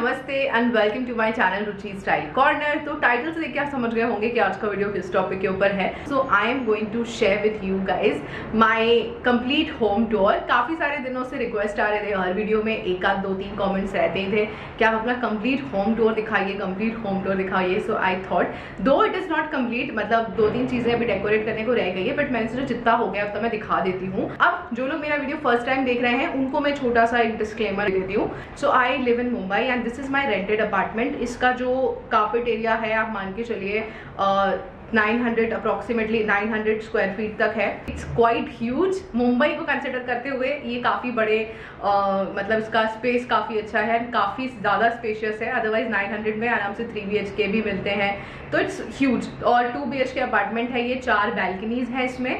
नमस्ते and welcome to my channel Ruchi style corner तो title से देखकर आप समझ गए होंगे कि आज का वीडियो किस टॉपिक के ऊपर है. So I am going to share with you guys my complete home tour काफ़ी सारे दिनों से रिक्वेस्ट आ रहे थे. हर वीडियो में एक आध, दो, तीन कमेंट्स रहते थे कि आप अपना कंप्लीट होम टूर दिखाइए कंप्लीट होम टूर दिखाइए. So I thought though it is not complete मतलब दो, तीन चीज़ें अभी डेकोरेट करने को रह गई है बट मैंने सोचा जितना हो गया अब तो मैं दिखा देती हूँ. अब जो लोग मेरा वीडियो फ़र्स्ट टाइम देख रहे हैं, उनको मैं छोटा सा एक डिस्क्लेमर देती हूँ. So I live in Mumbai and this is my rented apartment इसका जो कार्पेट एरिया है आप मान के चलिए 900 अप्रोक्सीमेटली 900 स्क्वायर फीट तक है। इट्स क्वाइट ह्यूज मुंबई को कंसिडर करते हुए ये काफ़ी बड़े uh, मतलब इसका स्पेस काफ़ी अच्छा है। काफ़ी ज़्यादा स्पेशियस है। अदरवाइज़ 900 में आराम से थ्री बी भी मिलते हैं। तो इट्स ह्यूज और टू बी के अपार्टमेंट है। ये चार बैल्कनीज है इसमें।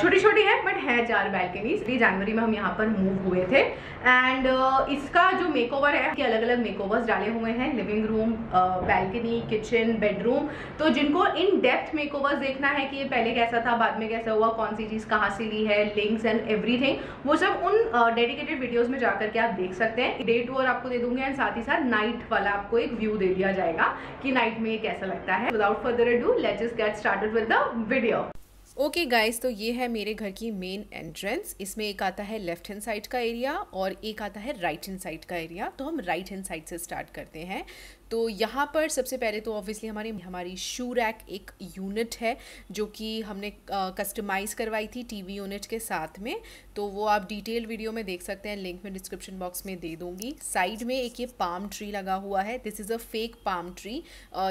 छोटी छोटी है बट है चार बैल्कनीज जनवरी में हम यहाँ पर मूव हुए थे। एंड इसका जो मेकओवर है कि अलग अलग मेकओवर्स डाले हुए हैं। Living room balcony kitchen bedroom तो जिनको इन डेप्थ मेकओवर्स देखना है कि ये पहले कैसा था बाद में कैसा हुआ कौन सी चीज़ कहाँ से ली है लिंक्स एंड एवरीथिंग वो सब उन डेडिकेटेड uh, वीडियोस में जाकर के आप देख सकते हैं। डे टूर आपको दे दूँगे एंड साथ ही साथ नाइट वाला आपको एक व्यू दे दिया जाएगा कि नाइट में ये कैसा लगता है। Without further do let's get started with the video okay okay guys तो ये है मेरे घर की मेन एंट्रेंस इसमें एक आता है लेफ़्ट हैंड साइड का एरिया और एक आता है राइट हैंड साइड का एरिया तो हम राइट हैंड साइड से स्टार्ट करते हैं। तो यहाँ पर सबसे पहले तो ऑब्वियसली हमारी हमारी शू रैक एक यूनिट है, जो कि हमने कस्टमाइज़ करवाई थी टीवी यूनिट के साथ में। तो वो आप डिटेल वीडियो में देख सकते हैं लिंक में डिस्क्रिप्शन बॉक्स में दे दूँगी। साइड में एक ये पाम ट्री लगा हुआ है this is a fake palm tree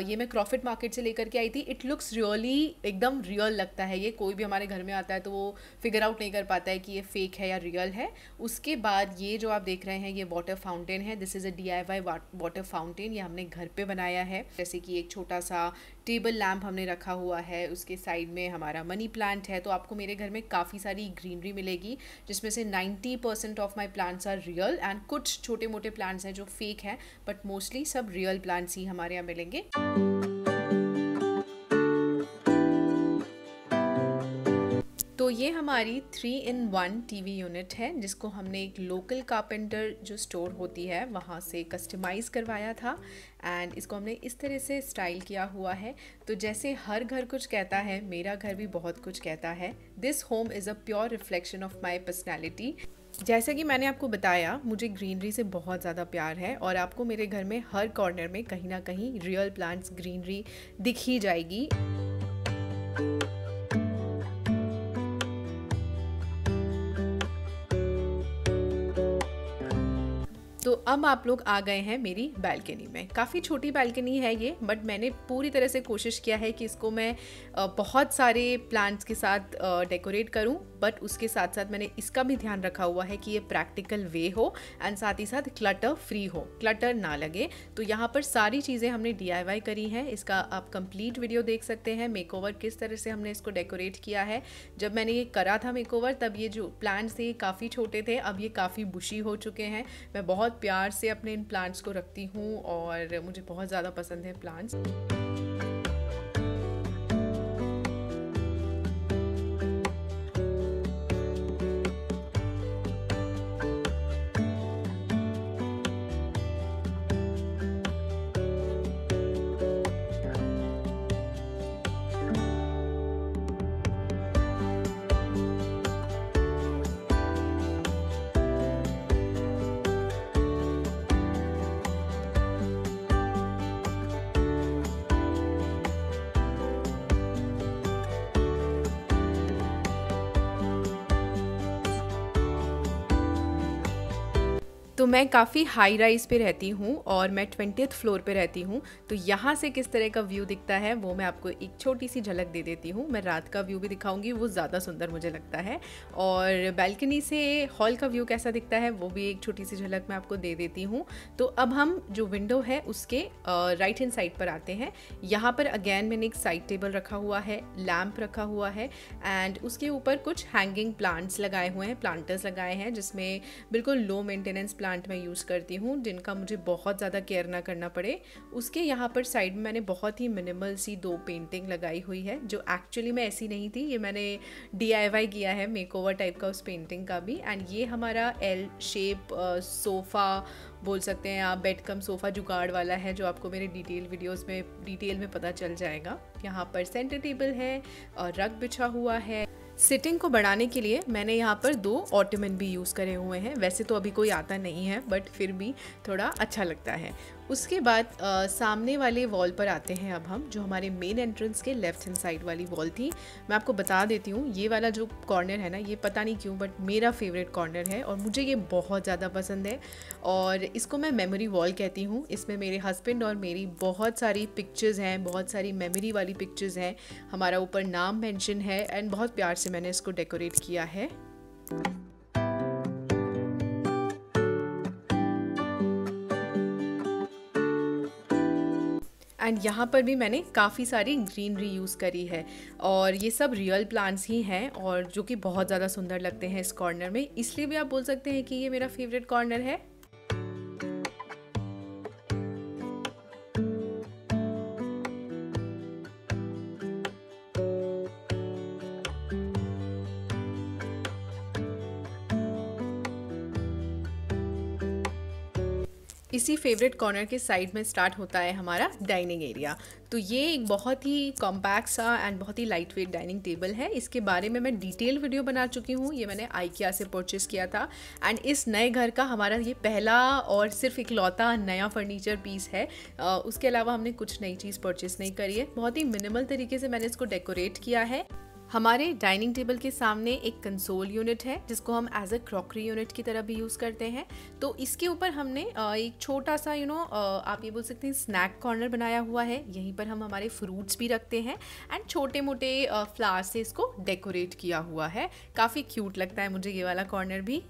ये मैं क्रॉफिट मार्केट से लेकर के आई थी। इट लुक्स रियली एकदम रियल लगता है ये। कोई भी हमारे घर में आता है तो वो फिगर आउट नहीं कर पाता है कि ये फेक है या रियल है। उसके बाद ये जो आप देख रहे हैं, ये वाटर फाउंटेन है। This is a D I water fountain ये हमने घर पे बनाया है। जैसे कि एक छोटा सा टेबल लैम्प हमने रखा हुआ है। उसके साइड में हमारा मनी प्लांट है। तो आपको मेरे घर में काफ़ी सारी ग्रीनरी मिलेगी, जिसमें से 90 percent of my plants are real and कुछ छोटे मोटे प्लांट्स हैं जो फेक हैं बट मोस्टली सब रियल प्लांट्स ही हमारे यहाँ मिलेंगे। ये हमारी three in one TV unit है, जिसको हमने एक लोकल कारपेंटर जो स्टोर होती है, वहाँ से कस्टमाइज़ करवाया था एंड इसको हमने इस तरह से स्टाइल किया हुआ है। तो जैसे हर घर कुछ कहता है, मेरा घर भी बहुत कुछ कहता है। This home is a pure reflection of my personality जैसे कि मैंने आपको बताया, मुझे ग्रीनरी से बहुत ज़्यादा प्यार है और आपको मेरे घर में हर कॉर्नर में कहीं ना कहीं रियल प्लांट्स ग्रीनरी दिख ही जाएगी। अब आप लोग आ गए हैं मेरी बैल्कनी में। काफ़ी छोटी बैल्कनी है ये बट मैंने पूरी तरह से कोशिश किया है कि इसको मैं बहुत सारे प्लांट्स के साथ डेकोरेट करूँ बट उसके साथ साथ मैंने इसका भी ध्यान रखा हुआ है कि ये प्रैक्टिकल वे हो एंड साथ ही साथ क्लटर फ्री हो क्लटर ना लगे। तो यहाँ पर सारी चीज़ें हमने डी करी हैं। इसका आप कंप्लीट वीडियो देख सकते हैं मेकओवर किस तरह से हमने इसको डेकोरेट किया है। जब मैंने ये करा था मेकओवर तब ये जो प्लांट्स थे काफ़ी छोटे थे, अब ये काफ़ी बुशी हो चुके हैं। मैं बहुत प्यार से अपने इन प्लांट्स को रखती हूँ और मुझे बहुत ज़्यादा पसंद है प्लांट्स तो मैं काफ़ी हाई राइज पे रहती हूँ और मैं ट्वेंटी फ्लोर पे रहती हूँ। तो यहाँ से किस तरह का व्यू दिखता है, वो मैं आपको एक छोटी सी झलक दे देती हूँ। मैं रात का व्यू भी दिखाऊँगी, वो ज़्यादा सुंदर मुझे लगता है। और बैल्कनी से हॉल का व्यू कैसा दिखता है, वो भी एक छोटी सी झलक मैं आपको दे देती हूँ। तो अब हम जो विंडो है, उसके राइट हैंड साइड पर आते हैं। यहाँ पर अगेन मैंने एक साइड टेबल रखा हुआ है लैम्प रखा हुआ है एंड उसके ऊपर कुछ हैंगिंग प्लांट्स लगाए हुए हैं प्लांटर्स लगाए हैं, जिसमें बिल्कुल लो मेंटेनेंस प्लांट प्लांट मैं यूज़ करती हूँ, जिनका मुझे बहुत ज़्यादा केयर ना करना पड़े, उसके यहाँ पर साइड में मैंने बहुत ही मिनिमल सी दो पेंटिंग लगाई हुई है, जो एक्चुअली में ऐसी नहीं थी, ये मैंने डी किया है मेक टाइप का उस पेंटिंग का भी एंड ये हमारा एल शेप सोफ़ा बोल सकते हैं आप बेड कम सोफ़ा जुगाड़ वाला है, जो आपको मेरे डिटेल वीडियोस में डिटेल में पता चल जाएगा। यहाँ पर सेंटर टेबल है, और रग बिछा हुआ है। सिटिंग को बढ़ाने के लिए मैंने यहाँ पर दो ऑटोमन भी यूज़ करे हुए हैं। वैसे तो अभी कोई आता नहीं है बट फिर भी थोड़ा अच्छा लगता है। उसके बाद आ, सामने वाले वॉल पर आते हैं अब हम जो हमारे मेन एंट्रेंस के लेफ़्ट हैंड साइड वाली वॉल थी। मैं आपको बता देती हूँ ये वाला जो कॉर्नर है ना ये पता नहीं क्यों बट मेरा फेवरेट कॉर्नर है और मुझे ये बहुत ज़्यादा पसंद है। और इसको मैं मेमोरी वॉल कहती हूँ। इसमें मेरे हस्बैंड और मेरी बहुत सारी पिक्चर्स हैं बहुत सारी मेमोरी वाली पिक्चर्स हैं। हमारा ऊपर नाम मैंशन है एंड बहुत प्यार से मैंने इसको डेकोरेट किया है। एंड यहाँ पर भी मैंने काफ़ी सारी ग्रीनरी यूज़ करी है। और ये सब रियल प्लांट्स ही हैं और जो कि बहुत ज़्यादा सुंदर लगते हैं इस कॉर्नर में। इसलिए भी आप बोल सकते हैं कि ये मेरा फेवरेट कॉर्नर है। इसी फेवरेट कॉर्नर के साइड में स्टार्ट होता है हमारा डाइनिंग एरिया तो ये एक बहुत ही कॉम्पैक्ट सा एंड बहुत ही लाइट वेट डाइनिंग टेबल है. इसके बारे में मैं डिटेल वीडियो बना चुकी हूँ. ये मैंने आइकिया से परचेस किया था. एंड इस नए घर का हमारा ये पहला और सिर्फ़ एक लौता नया फर्नीचर पीस है. आ, उसके अलावा हमने कुछ नई चीज़ परचेस नहीं करी है. बहुत ही मिनिमल तरीके से मैंने इसको डेकोरेट किया है. हमारे डाइनिंग टेबल के सामने एक कंसोल यूनिट है, जिसको हम एज अ क्रॉकरी यूनिट की तरह भी यूज़ करते हैं। तो इसके ऊपर हमने एक छोटा सा यू you नो आप ये बोल सकते हैं स्नैक कॉर्नर बनाया हुआ है। यहीं पर हम हमारे फ्रूट्स भी रखते हैं एंड छोटे मोटे फ्लावर से इसको डेकोरेट किया हुआ है। काफ़ी क्यूट लगता है मुझे ये वाला कॉर्नर भी।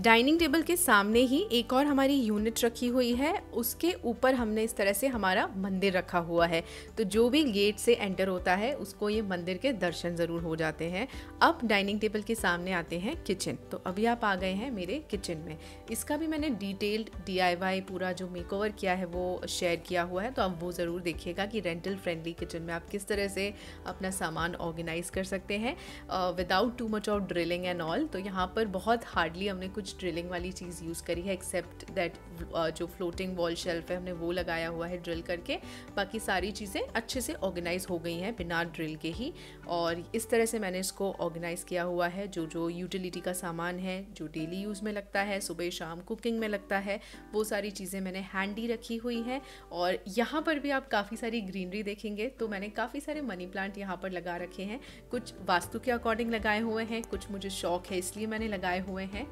डाइनिंग टेबल के सामने ही एक और हमारी यूनिट रखी हुई है। उसके ऊपर हमने इस तरह से हमारा मंदिर रखा हुआ है। तो जो भी गेट से एंटर होता है, उसको ये मंदिर के दर्शन ज़रूर हो जाते हैं। अब डाइनिंग टेबल के सामने आते हैं किचन। तो अभी आप आ गए हैं मेरे किचन में। इसका भी मैंने डिटेल्ड डी पूरा जो मेकओवर किया है, वो शेयर किया हुआ है। तो आप वो ज़रूर देखिएगा कि रेंटल फ्रेंडली किचन में आप किस तरह से अपना सामान ऑर्गेनाइज कर सकते हैं। Without too much of drilling and all तो यहाँ पर बहुत हार्डली हमने कुछ कुछ ड्रिलिंग वाली चीज़ यूज़ करी है एक्सेप्ट दैट जो फ्लोटिंग वॉल शेल्फ है, हमने वो लगाया हुआ है ड्रिल करके। बाकी सारी चीज़ें अच्छे से ऑर्गेनाइज हो गई हैं बिना ड्रिल के ही। और इस तरह से मैंने इसको ऑर्गेनाइज़ किया हुआ है। जो जो यूटिलिटी का सामान है, जो डेली यूज़ में लगता है, सुबह, शाम कुकिंग में लगता है, वो सारी चीज़ें मैंने हैंडी रखी हुई हैं। और यहाँ पर भी आप काफ़ी सारी ग्रीनरी देखेंगे तो मैंने काफ़ी सारे मनी प्लांट यहाँ पर लगा रखे हैं। कुछ वास्तु के अकॉर्डिंग लगाए हुए हैं, कुछ मुझे शौक है, इसलिए मैंने लगाए हुए हैं।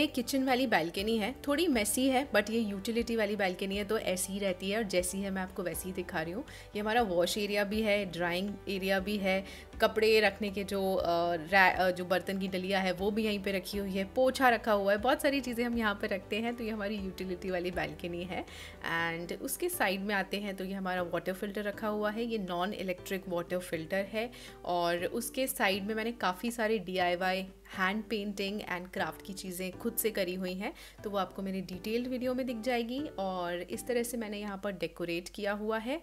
ये किचन वाली बैल्कनी है, थोड़ी मैसी है बट ये यूटिलिटी वाली बैल्कनी है तो ऐसी ही रहती है और जैसी है मैं आपको वैसी ही दिखा रही हूँ। ये हमारा वॉश एरिया भी है ड्राइंग एरिया भी है कपड़े रखने के जो जो बर्तन की डलिया है, वो भी यहीं पे रखी हुई है, पोछा रखा हुआ है, बहुत सारी चीज़ें हम यहाँ पे रखते हैं तो ये हमारी यूटिलिटी वाली बैल्कनी है एंड उसके साइड में आते हैं तो ये हमारा वाटर फ़िल्टर रखा हुआ है, ये नॉन इलेक्ट्रिक वाटर फ़िल्टर है, और उसके साइड में मैंने काफ़ी सारे DIY hand painting and craft की चीज़ें खुद से करी हुई हैं तो वो आपको मेरी डिटेल्ड वीडियो में दिख जाएगी, और इस तरह से मैंने यहाँ पर डेकोरेट किया हुआ है।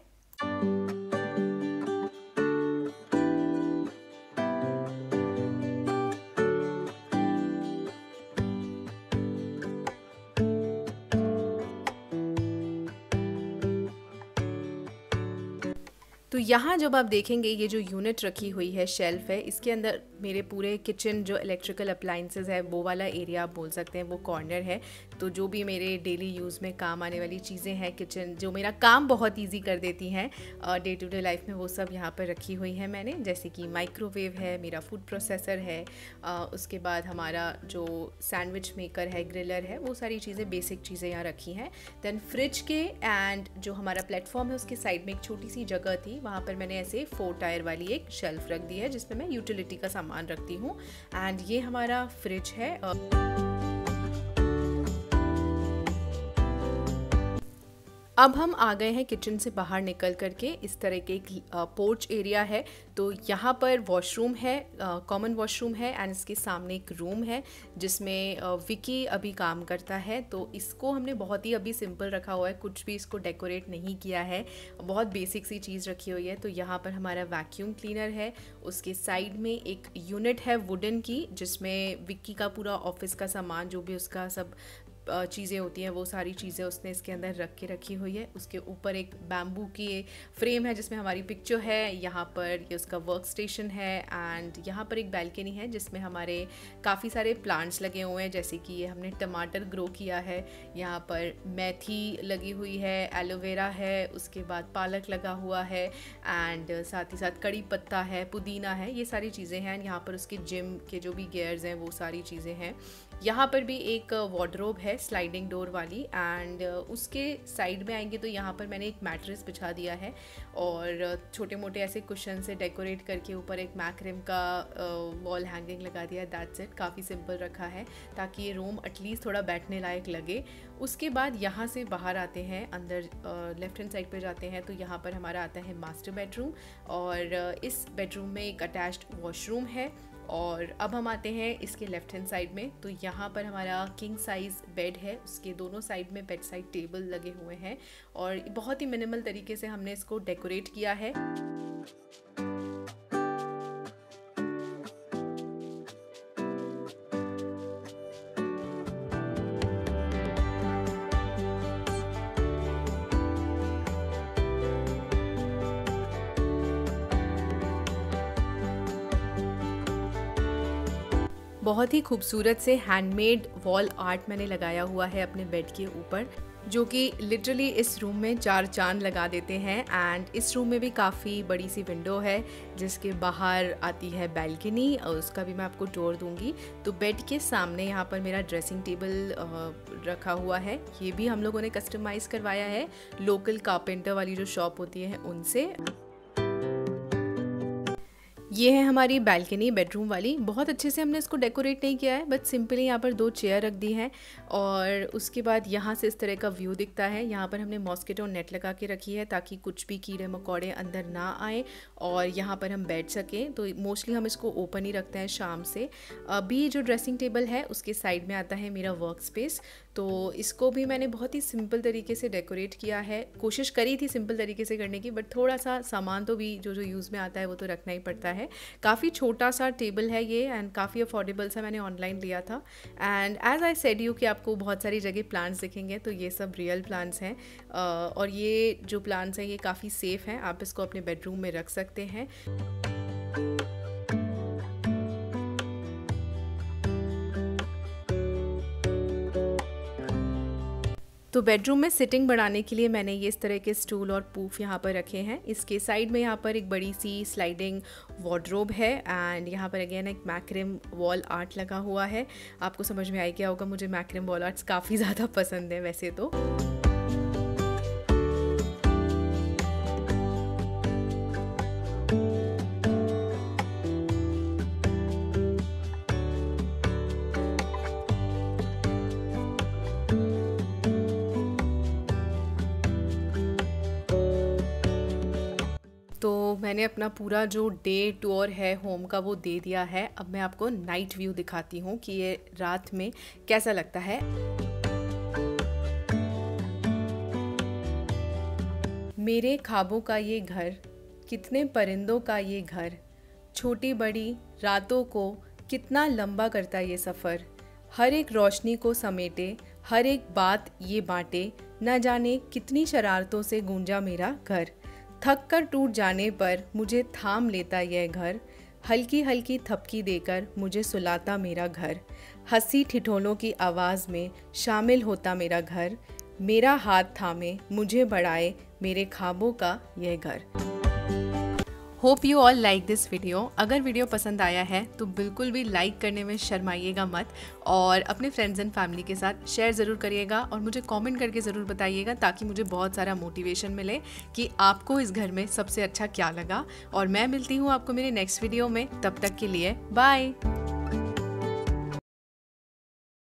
तो यहाँ जब आप देखेंगे ये जो यूनिट रखी हुई है शेल्फ है, इसके अंदर मेरे पूरे किचन जो इलेक्ट्रिकल अप्लाइंसेस है वो वाला एरिया आप बोल सकते हैं वो कॉर्नर है। तो जो भी मेरे डेली यूज़ में काम आने वाली चीज़ें हैं किचन जो मेरा काम बहुत ईजी कर देती हैं डे टू डे लाइफ में वो सब यहाँ पर रखी हुई है मैंने। जैसे कि माइक्रोवेव है मेरा फ़ूड प्रोसेसर है आ, उसके बाद हमारा जो सैंडविच मेकर है ग्रिलर है वो सारी चीज़ें बेसिक चीज़ें यहाँ रखी हैं। दैन फ्रिज के एंड जो हमारा प्लेटफॉर्म है उसके साइड में एक छोटी सी जगह थी वहाँ पर मैंने ऐसे फोर टायर वाली एक शेल्फ रख दी है जिसमें मैं यूटिलिटी का सामान रखती हूँ। एंड ये हमारा फ्रिज है। अब हम आ गए हैं किचन से बाहर निकल करके। इस तरह के एक पोर्च एरिया है। तो यहाँ पर वॉशरूम है कॉमन वॉशरूम है एंड इसके सामने एक रूम है, जिसमें विकी अभी काम करता है। तो इसको हमने बहुत ही अभी सिंपल रखा हुआ है। कुछ भी इसको डेकोरेट नहीं किया है। बहुत बेसिक सी चीज़ रखी हुई है। तो यहाँ पर हमारा वैक्यूम क्लीनर है। उसके साइड में एक यूनिट है वुडन की, जिसमें विक्की का पूरा ऑफ़िस का सामान, जो भी उसका सब चीज़ें होती हैं, वो सारी चीज़ें उसने इसके अंदर रख के रखी हुई है। उसके ऊपर एक बैम्बू की फ्रेम है, जिसमें हमारी पिक्चर है, यहाँ पर ये उसका वर्क स्टेशन है एंड यहाँ पर एक बैल्कनी है, जिसमें हमारे काफ़ी सारे प्लांट्स लगे हुए हैं, जैसे कि ये हमने टमाटर ग्रो किया है, यहाँ पर मेथी लगी हुई है एलोवेरा है, उसके बाद पालक लगा हुआ है एंड साथ ही साथ कड़ी पत्ता है, पुदीना है, ये सारी चीज़ें हैं एंड यहाँ पर उसके जिम के जो भी गेयर्स हैं, वो सारी चीज़ें हैं। यहाँ पर भी एक वार्ड्रोब है स्लाइडिंग डोर वाली एंड उसके साइड में आएँगे तो यहाँ पर मैंने एक मैट्रेस बिछा दिया है और छोटे मोटे ऐसे कुशन से डेकोरेट करके ऊपर एक मैक्रिम का वॉल हैंगिंग लगा दिया है दैट्स इट काफ़ी सिंपल रखा है ताकि ये रूम एटलीस्ट थोड़ा बैठने लायक लगे। उसके बाद यहाँ से बाहर आते हैं, अंदर लेफ़्ट हैंड साइड पर जाते हैं तो यहाँ पर हमारा आता है मास्टर बेडरूम और इस बेडरूम में एक अटैच्ड वॉशरूम है। और अब हम आते हैं इसके लेफ़्ट हैंड साइड में। तो यहाँ पर हमारा किंग साइज़ बेड है। उसके दोनों साइड में बेड साइड टेबल लगे हुए हैं। और बहुत ही मिनिमल तरीके से हमने इसको डेकोरेट किया है। बहुत ही खूबसूरत से हैंडमेड वॉल आर्ट मैंने लगाया हुआ है अपने बेड के ऊपर, जो कि लिटरली इस रूम में चार चाँद लगा देते हैं एंड इस रूम में भी काफ़ी बड़ी सी विंडो है, जिसके बाहर आती है बैल्कनी और उसका भी मैं आपको टोर दूँगी। तो बेड के सामने यहाँ पर मेरा ड्रेसिंग टेबल रखा हुआ है। ये भी हम लोगों ने कस्टमाइज़ करवाया है। लोकल कारपेंटर वाली जो शॉप होती है उनसे। ये है हमारी बैल्कनी बेडरूम वाली। बहुत अच्छे से हमने इसको डेकोरेट नहीं किया है बट सिंपली यहाँ पर दो चेयर रख दी हैं और उसके बाद यहाँ से इस तरह का व्यू दिखता है। यहाँ पर हमने मॉस्किटो नेट लगा के रखी है ताकि कुछ भी कीड़े मकोड़े अंदर ना आए और यहाँ पर हम बैठ सकें। तो मोस्टली हम इसको ओपन ही रखते हैं शाम से। अभी जो ड्रेसिंग टेबल है, उसके साइड में आता है मेरा वर्क स्पेस तो इसको भी मैंने बहुत ही सिंपल तरीके से डेकोरेट किया है। कोशिश करी थी सिंपल तरीके से करने की बट थोड़ा सा सामान तो भी जो जो यूज़ में आता है वो तो रखना ही पड़ता है। काफ़ी छोटा सा टेबल है ये एंड काफ़ी अफोर्डेबल सा मैंने ऑनलाइन लिया था। And as I said you कि आपको बहुत सारी जगह प्लांट्स दिखेंगे तो ये सब रियल प्लांट्स हैं। और ये जो प्लांट्स हैं, ये काफ़ी सेफ़ हैं। आप इसको अपने बेडरूम में रख सकते हैं। तो बेडरूम में सिटिंग बढ़ाने के लिए मैंने ये इस तरह के स्टूल और पूफ यहाँ पर रखे हैं। इसके साइड में यहाँ पर एक बड़ी सी स्लाइडिंग वार्ड्रोब है एंड यहाँ पर अगेन एक मैक्रम वॉल आर्ट लगा हुआ है। आपको समझ में आई क्या होगा, मुझे मैक्रम वॉल आर्ट्स काफ़ी ज़्यादा पसंद है वैसे तो। मैंने अपना पूरा जो डे टूर है होम का वो दे दिया है। अब मैं आपको नाइट व्यू दिखाती हूँ कि ये रात में कैसा लगता है। मेरे ख्वाबों का ये घर, कितने परिंदों का ये घर, छोटी बड़ी रातों को कितना लंबा करता ये सफ़र। हर एक रोशनी को समेटे, हर एक बात ये बांटे, न जाने कितनी शरारतों से गूंजा मेरा घर। थक कर टूट जाने पर मुझे थाम लेता यह घर। हल्की हल्की थपकी देकर मुझे सुलाता मेरा घर। हँसी ठिठोलों की आवाज़ में शामिल होता मेरा घर। मेरा हाथ थामे, मुझे बढ़ाए मेरे ख्वाबों का यह घर। Hope you all like this video. अगर वीडियो पसंद आया है तो बिल्कुल भी लाइक करने में शर्माइएगा मत और अपने फ्रेंड्स एंड फैमिली के साथ शेयर ज़रूर करिएगा और मुझे कमेंट करके ज़रूर बताइएगा ताकि मुझे बहुत सारा मोटिवेशन मिले कि आपको इस घर में सबसे अच्छा क्या लगा। और मैं मिलती हूँ आपको मेरे नेक्स्ट वीडियो में। तब तक के लिए बाय